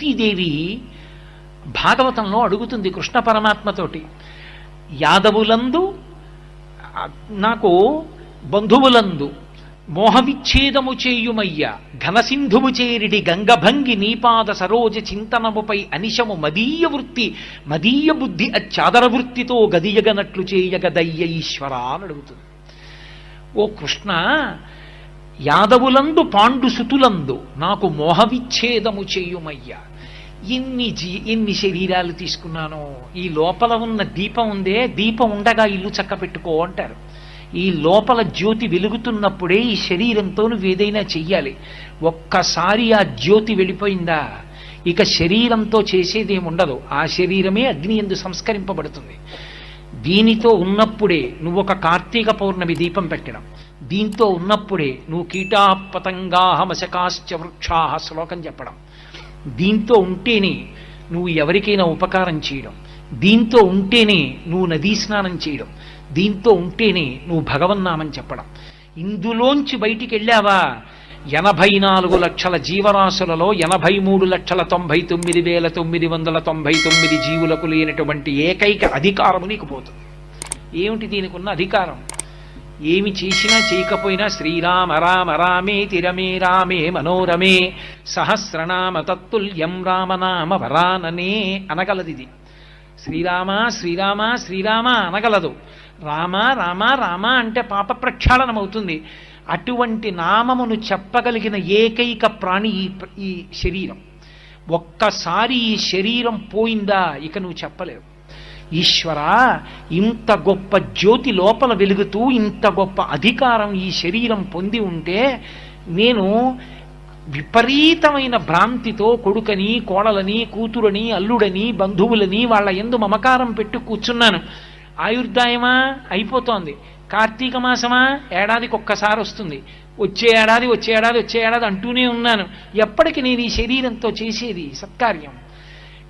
సతీదేవి భాగవతంలో అడుగుతుంది కృష్ణ పరమాత్మతోటి యాదవులందు నాకు బంధువులందు మోహవిచ్ఛేదము చేయుమయ్య ఘనసింధువు చేరిడి గంగభంగి నీపాద సరోజ చింతనముపై అనిశము మదీయ వృత్తి మదీయ బుద్ధి అచ్చాదర వృత్తితో గదియగనట్లు చేయగదయ్య ఈశ్వర అని అడుగుతుంది. ఓ కృష్ణ యాదవులందు పాండు సుతులందు నాకు మోహవిచ్ఛేదము చేయుమయ్యా ఎన్ని జీ ఎన్ని శరీరాలు తీసుకున్నానో. ఈ లోపల ఉన్న దీపం ఉందే దీపం ఉండగా ఇల్లు చక్క పెట్టుకో అంటారు. ఈ లోపల జ్యోతి వెలుగుతున్నప్పుడే ఈ శరీరంతో నువ్వు ఏదైనా చెయ్యాలి. ఒక్కసారి ఆ జ్యోతి వెళ్ళిపోయిందా ఇక శరీరంతో చేసేది ఉండదు. ఆ శరీరమే అగ్ని ఎందు సంస్కరింపబడుతుంది. దీనితో ఉన్నప్పుడే నువ్వు ఒక కార్తీక పౌర్ణమి దీపం పెట్టడం. దీంతో ఉన్నప్పుడే నువ్వు కీటాపతంగాహమశకాశ్చ వృక్షాహ శ్లోకం చెప్పడం. దీంతో ఉంటేనే నువ్వు ఎవరికైనా ఉపకారం చేయడం. దీంతో ఉంటేనే నువ్వు నదీ స్నానం చేయడం. దీంతో ఉంటేనే నువ్వు భగవన్నామని చెప్పడం. ఇందులోంచి బయటికి వెళ్ళావా? ఎనభై నాలుగు లక్షల జీవరాశులలో ఎనభై మూడు లక్షల తొంభై తొమ్మిది వేల తొమ్మిది వందల తొంభై తొమ్మిది జీవులకు లేనటువంటి ఏకైక అధికారము నీకు పోతుంది. ఏమిటి దీనికి ఉన్న అధికారం? ఏమి చేసినా చేయకపోయినా శ్రీరామ రామ రామే తిరమే రామే మనోరమే సహస్రనామ తత్తుల్యం రామనామ వరాననే అనగలది ఇది శ్రీరామ శ్రీరామ శ్రీరామ అనగలదు. రామ రామ రామ అంటే పాప ప్రక్షాళనం అవుతుంది అటువంటి నామమును చెప్పగలిగిన ఏకైక ప్రాణి ఈ ప్ర- ఈ శరీరం. ఒక్కసారి ఈ శరీరం పోయిందా ఇక నువ్వు చెప్పలేవు. ఈశ్వర ఇంత గొప్ప జ్యోతి లోపల వెలుగుతూ ఇంత గొప్ప అధికారం ఈ శరీరం పొంది ఉంటే నేను విపరీతమైన భ్రాంతితో కొడుకని కోడలని కూతురని అల్లుడని బంధువులని వాళ్ళ ఎందు మమకారం పెట్టు కూర్చున్నాను. ఆయుర్దాయమా? అయిపోతోంది. కార్తీక మాసమా? ఏడాదికి ఒక్కసారి వస్తుంది. వచ్చే ఏడాది వచ్చే ఏడాది వచ్చే ఏడాది అంటూనే ఉన్నాను. ఎప్పటికి నేను ఈ శరీరంతో చేసేది సత్కార్యం.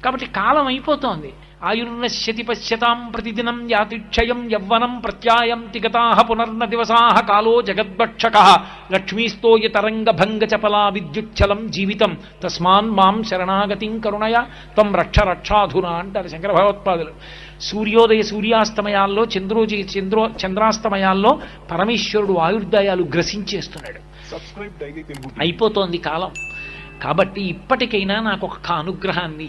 కాబట్టి కాలం అయిపోతోంది. ఆయుర్నశ్యతి పశ్యతాం ప్రతిదినం యాతిక్షయం యవ్వనం ప్రత్యాయం తిగతాహ పునర్న దివసాహ కాలో జగద్భక్షక. లక్ష్మీస్తోయ తరంగ భంగ చపలా విద్యుచ్చలం జీవితం. తస్మాన్ మాం శరణాగతిం కరుణయ తం రక్ష రక్షాధునా అంటారు శంకర భగవత్పాదులు సూర్యోదయ సూర్యాస్తమయాల్లో చంద్రోజి చంద్రో చంద్రాస్తమయాల్లో పరమేశ్వరుడు ఆయుర్దాయాలు గ్రసించేస్తున్నాడు. అయిపోతోంది కాలం. కాబట్టి ఇప్పటికైనా నాకు ఒక అనుగ్రహాన్ని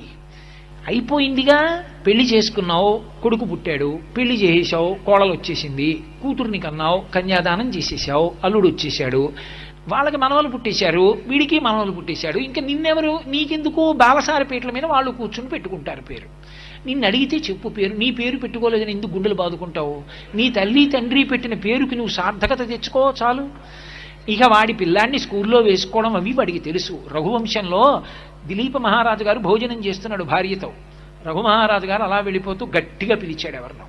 అయిపోయిందిగా? పెళ్ళి చేసుకున్నావు కొడుకు పుట్టాడు పెళ్ళి చేసేసావు కోడలు వచ్చేసింది కూతుర్ని కన్నావు కన్యాదానం చేసేసావు అల్లుడు వచ్చేసాడు వాళ్ళకి మనవలు పుట్టేశారు వీడికి మనవలు పుట్టేశాడు. ఇంకా నిన్నెవరు? నీకెందుకు? బాలసారి పీటల మీద వాళ్ళు కూర్చుని పెట్టుకుంటారు పేరు. నిన్ను అడిగితే చెప్పు పేరు. నీ పేరు పెట్టుకోలేదని ఎందుకు గుండెలు బాదుకుంటావు? నీ తల్లి తండ్రి పెట్టిన పేరుకి నువ్వు సార్థకత తెచ్చుకో చాలు. ఇక వాడి పిల్లాన్ని స్కూల్లో వేసుకోవడం అవి వాడికి తెలుసు. రఘువంశంలో దిలీప మహారాజు గారు భోజనం చేస్తున్నాడు భార్యతో. రఘు మహారాజు గారు అలా వెళ్ళిపోతూ గట్టిగా పిలిచాడు ఎవరినో.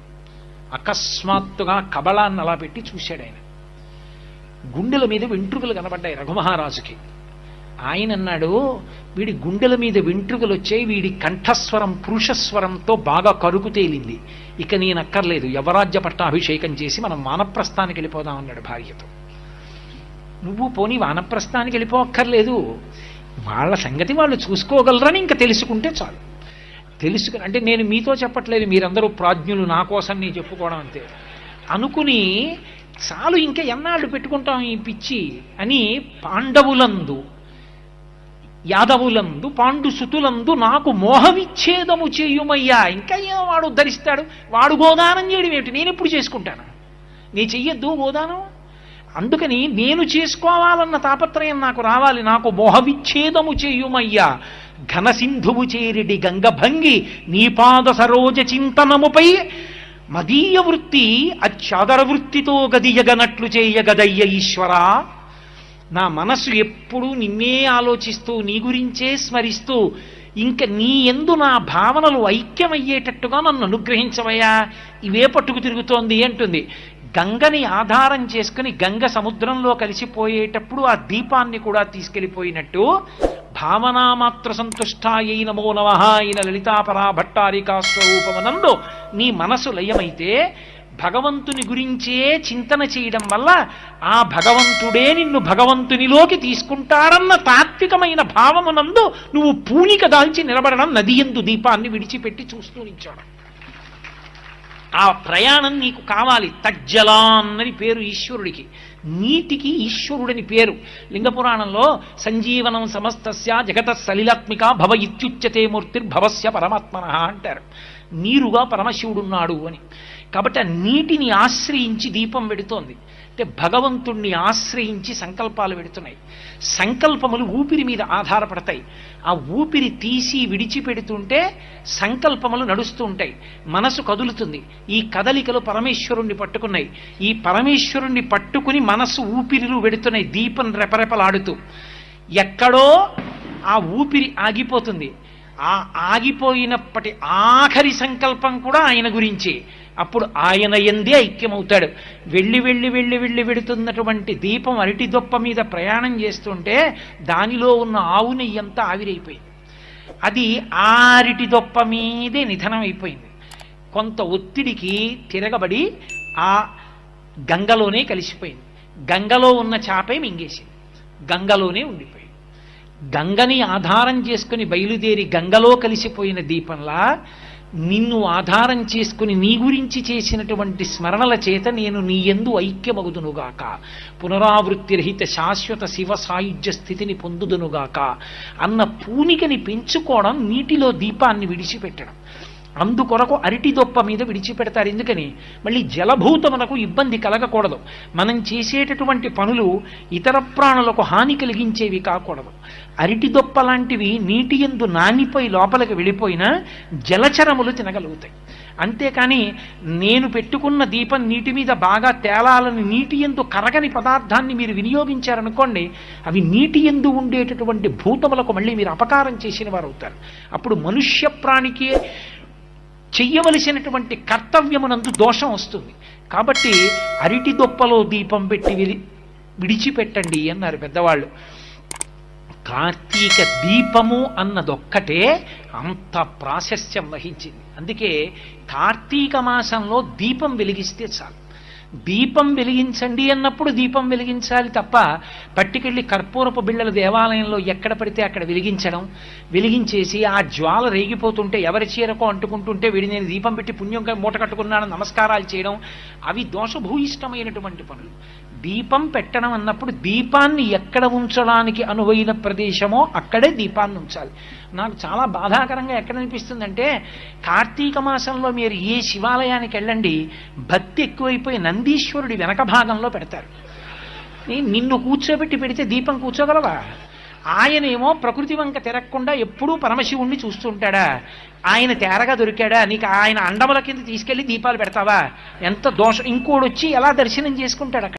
అకస్మాత్తుగా కబళాన్ని అలా పెట్టి చూశాడు ఆయన. గుండెల మీద వెంట్రుకలు కనబడ్డాయి రఘుమహారాజుకి ఆయన అన్నాడు వీడి గుండెల మీద వెంట్రుకలు వచ్చాయి వీడి కంఠస్వరం పురుషస్వరంతో బాగా కరుకు తేలింది. ఇక నేను అక్కర్లేదు యవరాజ్య పట్టాభిషేకం చేసి మనం వానప్రస్థానికి వెళ్ళిపోదాం అన్నాడు భార్యతో. నువ్వు పోనీ వానప్రస్థానికి వెళ్ళిపోక్కర్లేదు. వాళ్ళ సంగతి వాళ్ళు చూసుకోగలరని ఇంకా తెలుసుకుంటే చాలు. తెలుసుకుని అంటే నేను మీతో చెప్పట్లేదు మీరందరూ ప్రాజ్ఞులు నా కోసం నేను చెప్పుకోవడం అంతే. అనుకుని చాలు ఇంకా ఎన్నాళ్ళు పెట్టుకుంటాం ఈ పిచ్చి అని పాండవులందు యాదవులందు పాండు సుతులందు నాకు మోహవిచ్ఛేదము చేయుమయ్యా. ఇంకా ఏం వాడు ఉద్ధరిస్తాడు? వాడు గోదానం చేయడం ఏమిటి? నేను ఎప్పుడు చేసుకుంటాను? నీ చెయ్యొద్దు గోదానం? అందుకని నేను చేసుకోవాలన్న తాపత్రయం నాకు రావాలి. నాకు మోహవిచ్ఛేదము చేయుమయ్యా. ఘనసింధువు చేరిడి గంగభంగి నీపాద సరోజ చింతనముపై మదీయ వృత్తి అచ్చదర వృత్తితో గదియగనట్లు చేయగదయ్య ఈశ్వరా. నా మనస్సు ఎప్పుడూ నిన్నే ఆలోచిస్తూ నీ గురించే స్మరిస్తూ ఇంక నీ ఎందు నా భావనలు ఐక్యమయ్యేటట్టుగా నన్ను అనుగ్రహించవయ్యా. ఇవే పట్టుకు తిరుగుతోంది అంటుంది. గంగని ఆధారం చేసుకుని గంగ సముద్రంలో కలిసిపోయేటప్పుడు ఆ దీపాన్ని కూడా తీసుకెళ్ళిపోయినట్టు భావనామాత్ర సంతుష్టాయై నమో నమ అయిన లలితాపరా భట్టారికా స్వరూపమనందు నీ మనసు లయమైతే భగవంతుని గురించే చింతన చేయడం వల్ల ఆ భగవంతుడే నిన్ను భగవంతునిలోకి తీసుకుంటాడన్న తాత్వికమైన భావమునందు నువ్వు పూనిక దాల్చి నిలబడడం నది ఎందు దీపాన్ని విడిచిపెట్టి చూస్తూ నించాడు ఆ ప్రయాణం నీకు కావాలి. తజ్జలాన్ అని పేరు ఈశ్వరుడికి. నీటికి ఈశ్వరుడని పేరు. లింగపురాణంలో సంజీవనం సమస్తస్య జగత సలిలాత్మిక భవ ఇత్యుచ్యతే మూర్తిర్భవస్య పరమాత్మన అంటారు. నీరుగా పరమశివుడున్నాడు అని. కాబట్టి ఆ నీటిని ఆశ్రయించి దీపం వెడుతోంది అంటే భగవంతుణ్ణి ఆశ్రయించి సంకల్పాలు పెడుతున్నాయి. సంకల్పములు ఊపిరి మీద ఆధారపడతాయి. ఆ ఊపిరి తీసి విడిచిపెడుతుంటే సంకల్పములు నడుస్తూ ఉంటాయి. మనసు కదులుతుంది. ఈ కదలికలు పరమేశ్వరుణ్ణి పట్టుకున్నాయి. ఈ పరమేశ్వరుణ్ణి పట్టుకుని మనసు ఊపిరిలు వెడుతున్నాయి దీపం రెపరెపలాడుతూ. ఎక్కడో ఆ ఊపిరి ఆగిపోతుంది. ఆ ఆగిపోయినప్పటి ఆఖరి సంకల్పం కూడా ఆయన గురించి. అప్పుడు ఆయన ఎందే ఐక్యమవుతాడు. వెళ్ళి వెళ్ళి వెళ్ళి వెళ్ళి వెడుతున్నటువంటి దీపం అరటి దొప్ప మీద ప్రయాణం చేస్తుంటే దానిలో ఉన్న ఆవు నెయ్యంతా ఆవిరైపోయింది. అది ఆ అరటి దొప్ప మీదే నిధనం అయిపోయింది కొంత ఒత్తిడికి తిరగబడి ఆ గంగలోనే కలిసిపోయింది. గంగలో ఉన్న చాపే మింగేసింది. గంగలోనే ఉండిపోయింది. గంగని ఆధారం చేసుకుని బయలుదేరి గంగలో కలిసిపోయిన దీపంలా నిన్ను ఆధారం చేసుకుని నీ గురించి చేసినటువంటి స్మరణల చేత నేను నీ ఎందు ఐక్యమగుదునుగాక. పునరావృత్తి రహిత శాశ్వత శివ సాయుధ్య స్థితిని పొందుదునుగాక. అన్న పూనికని పెంచుకోవడం నీటిలో దీపాన్ని విడిచిపెట్టడం. అందుకొరకు అరటి దొప్ప మీద విడిచిపెడతారు. ఎందుకని? మళ్ళీ జలభూతమునకు ఇబ్బంది కలగకూడదు. మనం చేసేటటువంటి పనులు ఇతర ప్రాణులకు హాని కలిగించేవి కాకూడదు. అరటి దొప్ప లాంటివి నీటి ఎందు నానిపోయి లోపలికి వెళ్ళిపోయినా జలచరములు తినగలుగుతాయి. అంతేకాని నేను పెట్టుకున్న దీపం నీటి మీద బాగా తేలాలని నీటి ఎందు కరగని పదార్థాన్ని మీరు వినియోగించారనుకోండి అవి నీటి ఎందు ఉండేటటువంటి భూతములకు మళ్ళీ మీరు అపకారం చేసిన వారు అవుతారు అప్పుడు మనుష్య ప్రాణికి చెయ్యవలసినటువంటి కర్తవ్యమునందు దోషం వస్తుంది. కాబట్టి అరటి దొప్పలో దీపం పెట్టి విడి విడిచిపెట్టండి అన్నారు పెద్దవాళ్ళు. కార్తీక దీపము అన్నదొక్కటే అంత ప్రాశస్త్యం వహించింది. అందుకే కార్తీక మాసంలో దీపం వెలిగిస్తే చాలు. దీపం వెలిగించండి అన్నప్పుడు దీపం వెలిగించాలి తప్ప పట్టుకెళ్ళి కర్పూరపు బిళ్ళల దేవాలయంలో ఎక్కడ పడితే అక్కడ వెలిగించడం వెలిగించేసి ఆ జ్వాల రేగిపోతుంటే ఎవరి చీరకో అంటుకుంటుంటే వీడి నేను దీపం పెట్టి పుణ్యం మూట కట్టుకున్నాను నమస్కారాలు చేయడం అవి దోషభూయిష్టమైనటువంటి పనులు. దీపం పెట్టడం అన్నప్పుడు దీపాన్ని ఎక్కడ ఉంచడానికి అనువైన ప్రదేశమో అక్కడే దీపాన్ని ఉంచాలి. నాకు చాలా బాధాకరంగా ఎక్కడ అనిపిస్తుందంటే కార్తీక మాసంలో మీరు ఏ శివాలయానికి వెళ్ళండి భక్తి ఎక్కువైపోయి నందీశ్వరుడి వెనక భాగంలో పెడతారు. నిన్ను కూర్చోబెట్టి పెడితే దీపం కూర్చోగలవా? ఆయనేమో ప్రకృతి వంక తిరగకుండా ఎప్పుడూ పరమశివుణ్ణి చూస్తుంటాడా? ఆయన తేరగా దొరికాడా? నీకు ఆయన అండముల కింద తీసుకెళ్ళి దీపాలు పెడతావా? ఎంత దోషం. ఇంకోడు వచ్చి ఎలా దర్శనం చేసుకుంటాడు అక్కడ?